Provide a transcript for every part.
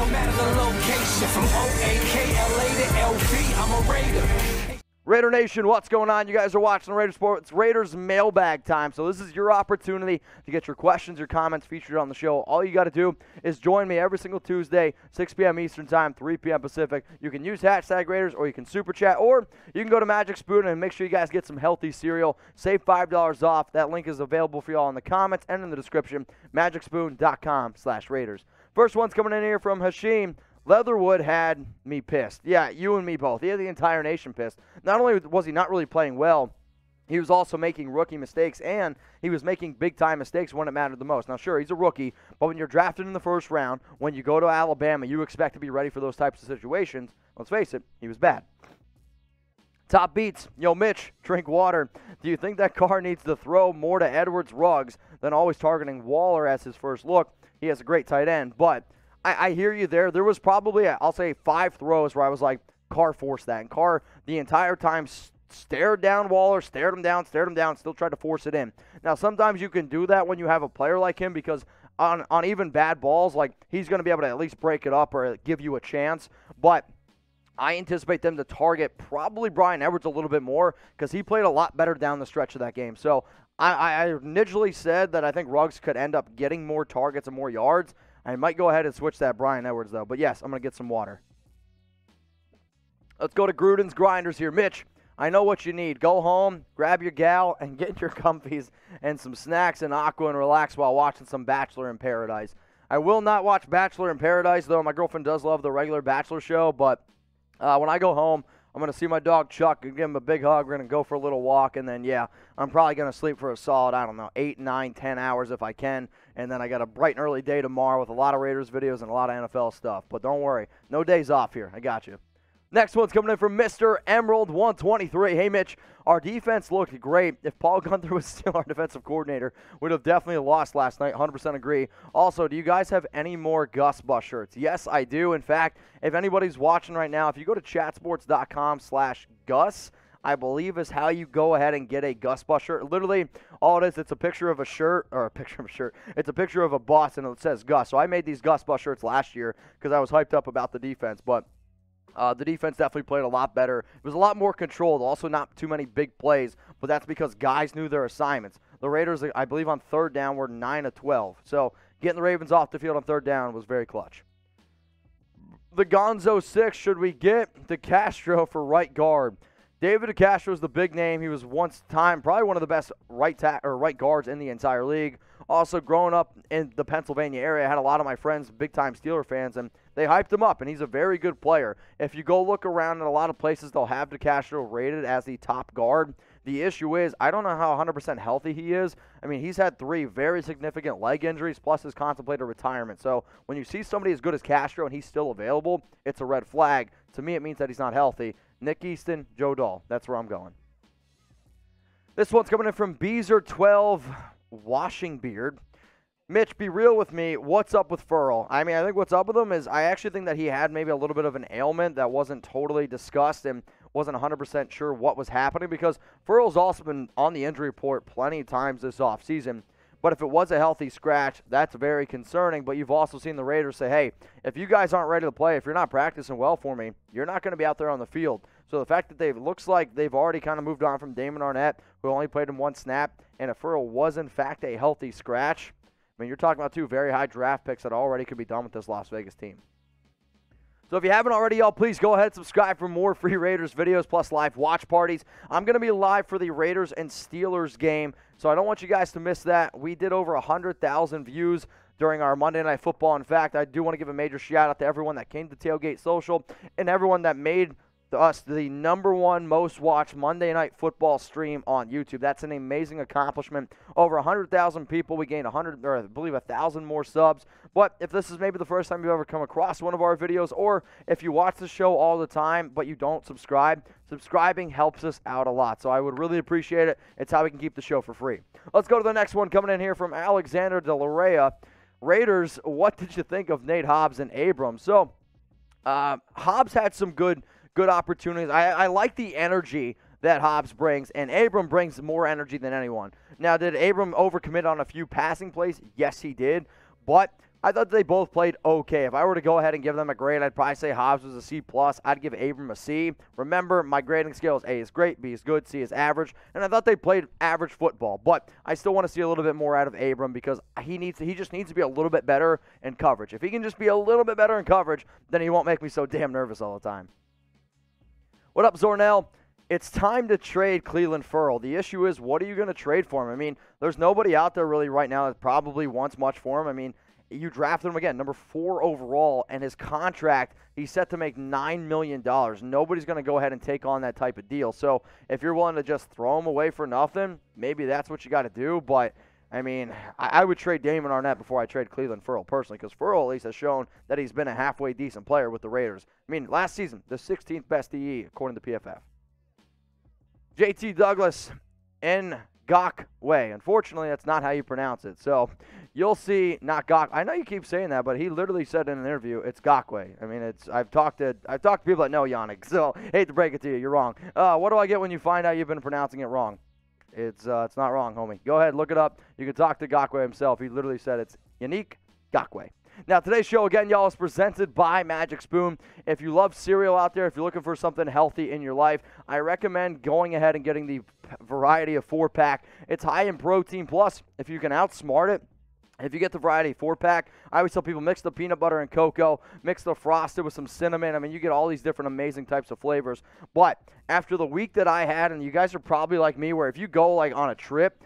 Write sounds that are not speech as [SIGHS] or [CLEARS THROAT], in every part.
no matter the location. From O-A-K-L-A to LV, I'm a Raider. Raider Nation, what's going on? You guys are watching Raider Sports Raiders mailbag time. So this is your opportunity to get your questions, your comments featured on the show. All you got to do is join me every single Tuesday, 6 p.m. Eastern Time, 3 p.m. Pacific. You can use hashtag Raiders, or you can super chat, or you can go to Magic Spoon and make sure you guys get some healthy cereal. Save five dollars off. That link is available for you all in the comments and in the description. MagicSpoon.com/Raiders. First one's coming in here from Hashim. Leatherwood had me pissed. Yeah, you and me both. He had the entire nation pissed. Not only was he not really playing well, he was also making rookie mistakes, and he was making big time mistakes when it mattered the most. Now, sure, he's a rookie, but when you're drafted in the first round, when you go to Alabama, you expect to be ready for those types of situations. Let's face it, he was bad. Top beats. Yo, Mitch, drink water. Do you think that Carr needs to throw more to Edwards Ruggs than always targeting Waller as his first look? He has a great tight end, but I, I hear you there. There was probably, I'll say, five throws where I was like, Carr forced that. And Carr, the entire time, stared down Waller, stared him down, stared him down, still tried to force it in. Now, sometimes you can do that when you have a player like him because on, on even bad balls, like he's going to be able to at least break it up or give you a chance. But I anticipate them to target probably Bryan Edwards a little bit more because he played a lot better down the stretch of that game. So I, I initially said that I think Ruggs could end up getting more targets and more yards. I might go ahead and switch that Bryan Edwards, though. But yes, I'm going to get some water. Let's go to Gruden's Grinders here. Mitch, I know what you need. Go home, grab your gal, and [LAUGHS] get your comfies and some snacks and aqua and relax while watching some Bachelor in Paradise. I will not watch Bachelor in Paradise, though. My girlfriend does love the regular Bachelor show, but uh, when I go home, I'm going to see my dog Chuck and give him a big hug. We're going to go for a little walk, and then, yeah, I'm probably going to sleep for a solid, I don't know, eight, nine, ten hours if I can. And then I got a bright and early day tomorrow with a lot of Raiders videos and a lot of NFL stuff. But don't worry, no days off here. I got you. Next one's coming in from Mr. Emerald 123. Hey, Mitch, our defense looked great. If Paul Guenther [LAUGHS] was still our defensive coordinator, we'd have definitely lost last night. 100% agree. Also, do you guys have any more Gus Bus shirts? Yes, I do. In fact, if anybody's watching right now, if you go to chatsports.com slash Gus, I believe is how you go ahead and get a Gus Bus shirt. Literally, all it is, it's a picture of a shirt, or a picture of a shirt. It's a picture of a bus, and it says Gus. So I made these Gus Bus shirts last year because I was hyped up about the defense, but – uh, the defense definitely played a lot better. It was a lot more controlled. Also, not too many big plays, but that's because guys knew their assignments. The Raiders, I believe, on third down were 9 of 12. So getting the Ravens off the field on third down was very clutch. The Gonzo 6, should we get DeCastro for right guard? David DeCastro is the big name. He was once time probably one of the best right ta- or right guards in the entire league. Also, growing up in the Pennsylvania area, I had a lot of my friends, big time Steeler fans, and they hyped him up, and he's a very good player. If you go look around in a lot of places, they'll have DeCastro rated as the top guard. The issue is, I don't know how 100% healthy he is. I mean, he's had three very significant leg injuries, plus his contemplated retirement. So when you see somebody as good as Castro and he's still available, it's a red flag. To me, it means that he's not healthy. Nick Easton, Joe Dahl. That's where I'm going. This one's coming in from Beezer12 Washing Beard. Mitch, be real with me. What's up with Ferrell? I mean, I think what's up with him is I actually think that he had maybe a little bit of an ailment that wasn't totally discussed and wasn't 100% sure what was happening because Ferrell's also been on the injury report plenty of times this offseason. But if it was a healthy scratch, that's very concerning. But you've also seen the Raiders say, hey, if you guys aren't ready to play, if you're not practicing well for me, you're not going to be out there on the field. So the fact that they looks like they've already kind of moved on from Damon Arnette, who only played in one snap, and if Ferrell was in fact a healthy scratch, I mean, you're talking about two very high draft picks that already could be done with this Las Vegas team. So if you haven't already, y'all, please go ahead and subscribe for more free Raiders videos plus live watch parties. I'm going to be live for the Raiders and Steelers game, so I don't want you guys to miss that. We did over 100,000 views during our Monday Night Football. In fact, I do want to give a major shout out to everyone that came to Tailgate Social and everyone that made – us the number one most watched Monday Night Football stream on YouTube. That's an amazing accomplishment. Over 100,000 people. We gained 100, or I believe, a thousand more subs. But if this is maybe the first time you've ever come across one of our videos, or if you watch the show all the time but you don't subscribe, subscribing helps us out a lot. So I would really appreciate it. It's how we can keep the show for free. Let's go to the next one coming in here from Alexander De La Reyes. Raiders, what did you think of Nate Hobbs and Abrams? So, uh, Hobbs had some good good opportunities. I, I like the energy that Hobbs brings, and Abram brings more energy than anyone. Now, did Abram overcommit on a few passing plays? Yes, he did. But I thought they both played okay. If I were to go ahead and give them a grade, I'd probably say Hobbs was a C plus. I'd give Abram a C. Remember, my grading scale is A is great, B is good, C is average, and I thought they played average football. But I still want to see a little bit more out of Abram because he needs he just needs to be a little bit better in coverage. If he can just be a little bit better in coverage, then he won't make me so damn nervous all the time. What up, Zornell? It's time to trade Clelin Ferrell. The issue is, what are you going to trade for him? I mean, there's nobody out there really right now that probably wants much for him. I mean, you drafted him again, number four overall, and his contract, he's set to make $9 million. Nobody's going to go ahead and take on that type of deal. So if you're willing to just throw him away for nothing, maybe that's what you got to do. But, I mean, I, I, would trade Damon Arnette before I trade Clelin Ferrell personally, because Ferrell at least has shown that he's been a halfway decent player with the Raiders. I mean, last season, the 16th best DE, according to PFF. JT Douglas in Gok way. Unfortunately, that's not how you pronounce it. So you'll see not Gok. I know you keep saying that, but he literally said in an interview it's Gokwe. I mean, it's I've talked to I've talked to people that know Yannick. [LAUGHS] So hate to break it to you, you're wrong. Uh, what do I get when you find out you've been pronouncing it wrong? It's uh, it's not wrong, homie. Go ahead, look it up. You can talk to Gokwe himself. He literally said it's Yannick Gokwe. Now, today's show, again, y'all, is presented by Magic Spoon. If you love cereal out there, if you're looking for something healthy in your life, I recommend going ahead and getting the variety of four pack. It's high in protein. Plus, if you can outsmart it, if you get the variety four pack, I always tell people mix the peanut butter and cocoa, mix the frosted with some cinnamon. I mean, you get all these different amazing types of flavors. But after the week that I had, and you guys are probably like me, where if you go like on a trip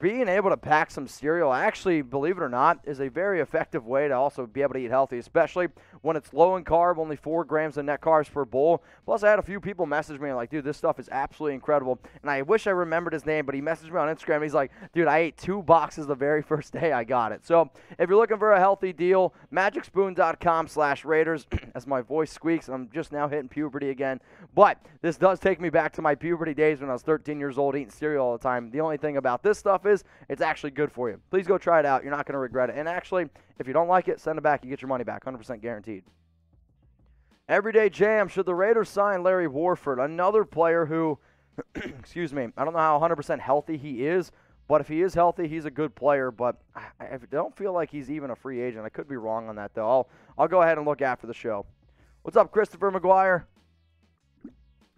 being able to pack some cereal, actually, believe it or not, is a very effective way to also be able to eat healthy, especially when it's low in carb, only four grams of net carbs per bowl. Plus, I had a few people message me like, dude, this stuff is absolutely incredible. And I wish I remembered his name, but he messaged me on Instagram. He's like, dude, I ate two boxes the very first day I got it. So if you're looking for a healthy deal, magicspoon.com slash Raiders, [CLEARS THROAT] as my voice squeaks, I'm just now hitting puberty again. But this does take me back to my puberty days when I was 13 years old eating cereal all the time. The only thing about this stuff is it's actually good for you. Please go try it out. You're not going to regret it. And actually, if you don't like it, send it back. You get your money back, 100% guaranteed. Everyday Jam. Should the Raiders sign Larry Warford, another player who, [CLEARS THROAT] excuse me, I don't know how 100% healthy he is, but if he is healthy, he's a good player. But I don't feel like he's even a free agent. I could be wrong on that though. I'll I'll go ahead and look after the show. What's up, Christopher McGuire?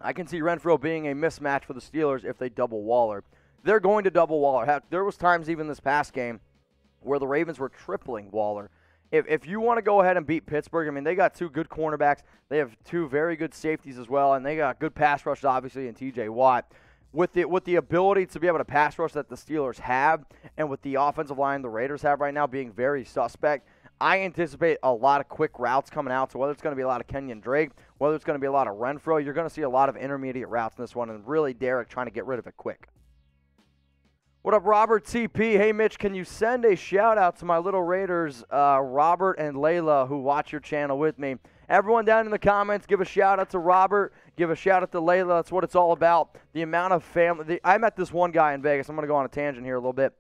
I can see Renfrow being a mismatch for the Steelers if they double Waller they're going to double Waller. There was times even this past game where the Ravens were tripling Waller. If, if you want to go ahead and beat Pittsburgh, I mean, they got two good cornerbacks. They have two very good safeties as well, and they got good pass rushes, obviously, in T.J. Watt. With the, with the ability to be able to pass rush that the Steelers have, and with the offensive line the Raiders have right now being very suspect, I anticipate a lot of quick routes coming out. So whether it's going to be a lot of Kenyon Drake, whether it's going to be a lot of Renfrow, you're going to see a lot of intermediate routes in this one, and really Derek trying to get rid of it quick. What up, Robert TP? Hey, Mitch, can you send a shout out to my little Raiders, uh, Robert and Layla, who watch your channel with me? Everyone down in the comments, give a shout out to Robert, give a shout out to Layla. That's what it's all about. The amount of family. The, I met this one guy in Vegas. I'm going to go on a tangent here a little bit,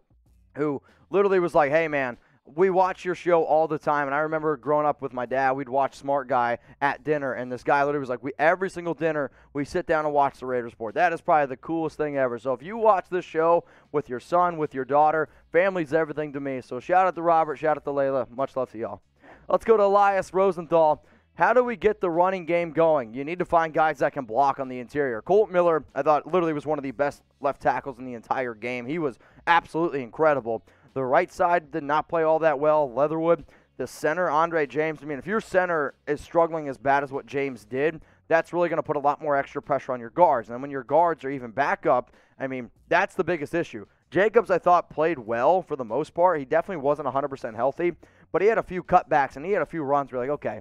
who literally was like, hey, man, we watch your show all the time, and I remember growing up with my dad, we'd watch Smart Guy at dinner, and this guy literally was like, "We every single dinner we sit down and watch the Raiders board. That is probably the coolest thing ever. So if you watch this show with your son, with your daughter, family's everything to me. So shout out to Robert, shout out to Layla, much love to y'all. Let's go to Elias Rosenthal. How do we get the running game going? You need to find guys that can block on the interior. Kolton Miller, I thought, literally was one of the best left tackles in the entire game. He was absolutely incredible. The right side did not play all that well. Leatherwood, the center, Andre James. I mean, if your center is struggling as bad as what James did, that's really going to put a lot more extra pressure on your guards. And when your guards are even back up, I mean, that's the biggest issue. Jacobs, I thought, played well for the most part. He definitely wasn't 100% healthy, but he had a few cutbacks and he had a few runs where, like, okay,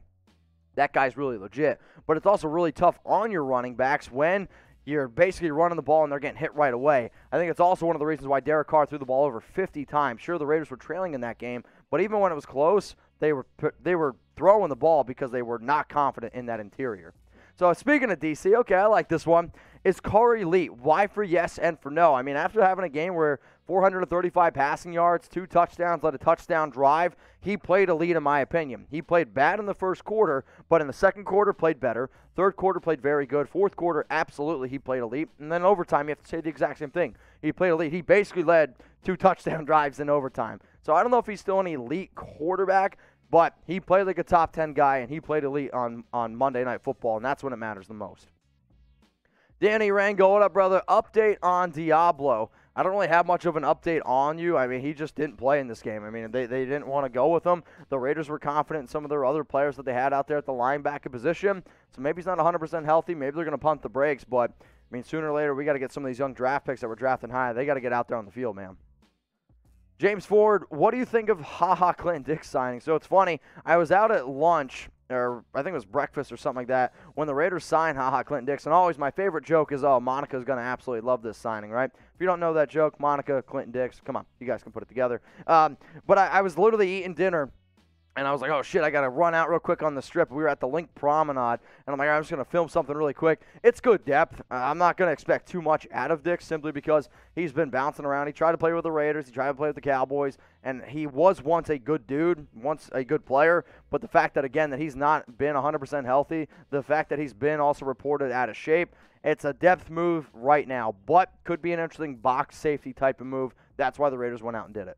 that guy's really legit. But it's also really tough on your running backs when you're basically running the ball and they're getting hit right away. I think it's also one of the reasons why Derek Carr threw the ball over 50 times. Sure, the Raiders were trailing in that game, but even when it was close, they were they were throwing the ball because they were not confident in that interior. So speaking of DC, okay, I like this one. Is Carr elite. Why for yes and for no? I mean, after having a game where 435 passing yards, two touchdowns, led a touchdown drive. He played elite, in my opinion. He played bad in the first quarter, but in the second quarter, played better. Third quarter, played very good. Fourth quarter, absolutely, he played elite. And then overtime, you have to say the exact same thing. He played elite. He basically led two [LAUGHS] touchdown drives in overtime. So I don't know if he's still an elite quarterback. But he played like a top 10 guy, and he played elite on, on Monday Night Football, and that's when it matters the most. Danny Rango, what up, brother? Update on Deablo. I don't really have much of an update on you. I mean, he just didn't play in this game. I mean, they, they didn't want to go with him. The Raiders were confident in some of their other players that they had out there at the linebacker position. So maybe he's not 100% healthy. Maybe they're going to punt the brakes. But, I mean, sooner or later, we got to get some of these young draft picks that were drafting high. They got to get out there on the field, man. James Ford, what do you think of Ha Ha Clinton Dix signing? So it's funny. I was out at lunch or I think it was breakfast or something like that, when the Raiders signed haha Clinton Dixon. Always my favorite joke is, oh, Monica's going to absolutely love this signing, right? If you don't know that joke, Monica, Clinton Dix, come on, you guys can put it together. Um, but I, I was literally eating dinner and I was like, oh shit, I got to run out real quick on the strip. We were at the LINQ Promenade, and I'm like, I'm just to film something really quick. It's good depth. Uh, I'm not to expect too much out of Dick simply because he's been bouncing around. He tried to play with the Raiders, he tried to play with the Cowboys, and he was once a good dude, once a good player. But the fact that, again, that he's not been 100% healthy, the fact that he's been also reported out of shape, it's a depth move right now, but could be an interesting box safety type of move. That's why the Raiders went out and did it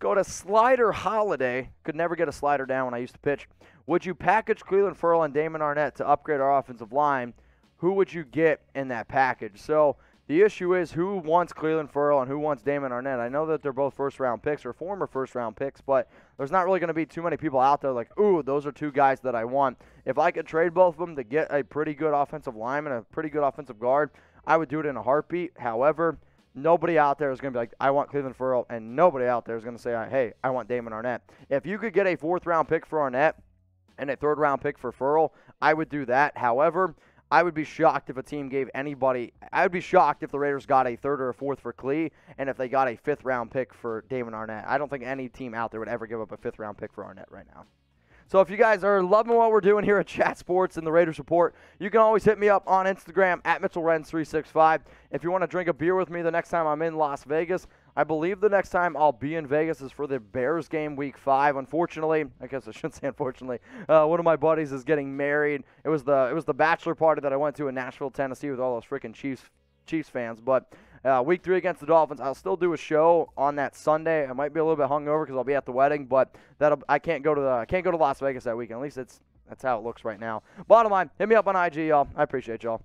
go to Slider Holiday. Could never get a slider down when I used to pitch. Would you package Clelin Ferrell and Damon Arnette to upgrade our offensive line? Who would you get in that package? So the issue is who wants Clelin Ferrell and who wants Damon Arnette. I know that they're both first round picks or former first round picks, but there's not really going to be too many people out there like, ooh, those are two guys that I want. If I could trade both of them to get a pretty good offensive lineman, a pretty good offensive guard, I would do it in a heartbeat. However, Nobody out there is going to be like, I want Clelin Ferrell, and nobody out there is going to say, hey, I want Damon Arnette. If you could get a fourth round pick for Arnette and a third round pick for Ferrell, I would do that. However, I would be shocked if a team gave anybody. I would be shocked if the Raiders got a third or a fourth for Klee, and if they got a fifth round pick for Damon Arnette. I don't think any team out there would ever give up a fifth round pick for Arnette right now. So if you guys are loving what we're doing here at Chat Sports and the Raiders Report, you can always hit me up on Instagram at MitchellRenz365. If you want to drink a beer with me the next time I'm in Las Vegas, I believe the next time I'll be in Vegas is for the Bears game week five. Unfortunately, I guess I shouldn't [LAUGHS] say unfortunately, uh, one of my buddies is getting married. It was the it was the bachelor party that I went to in Nashville, Tennessee, with all those freaking Chiefs Chiefs fans. But uh, week three against the Dolphins. I'll still do a show on that Sunday. I might be a little bit hungover because I'll be at the wedding, but that I can't go to the I can't go to Las Vegas that weekend. At least it's that's how it looks right now. Bottom line, hit me up on IG, y'all. I appreciate y'all.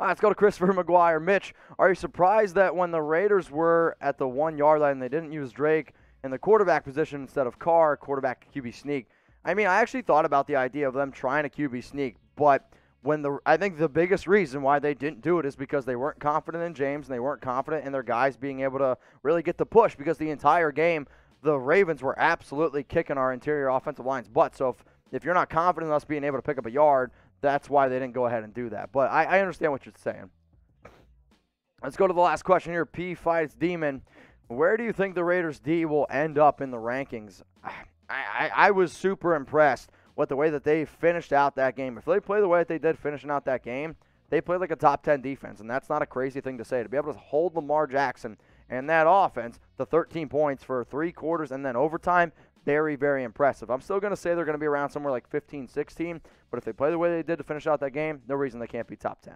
All right, let's go to Christopher [LAUGHS] McGuire. Mitch, are you surprised that when the Raiders were at the one yard line, they didn't use Drake in the quarterback position instead of Carr, quarterback QB sneak? I mean, I actually thought about the idea of them trying a QB sneak, but when the I think the biggest reason why they didn't do it is because they weren't confident in James and they weren't confident in their guys being able to really get the push because the entire game the Ravens were absolutely kicking our interior offensive line's butt. So if if you're not confident in us being able to pick up a yard, that's why they didn't go ahead and do that. But I, I understand what you're saying. Let's go to the last question here. P fights Demon. Where do you think the Raiders D will end up in the rankings? [SIGHS] I, I, I was super impressed with the way that they finished out that game. If they play the way that they did finishing out that game, they play like a top 10 defense, and that's not a crazy thing to say. To be able to hold Lamar Jackson and that offense to 13 points for three quarters and then overtime, very, very impressive. I'm still going to say they're going to be around somewhere like 15, 16, but if they play the way they did to finish out that game, no reason they can't be top 10.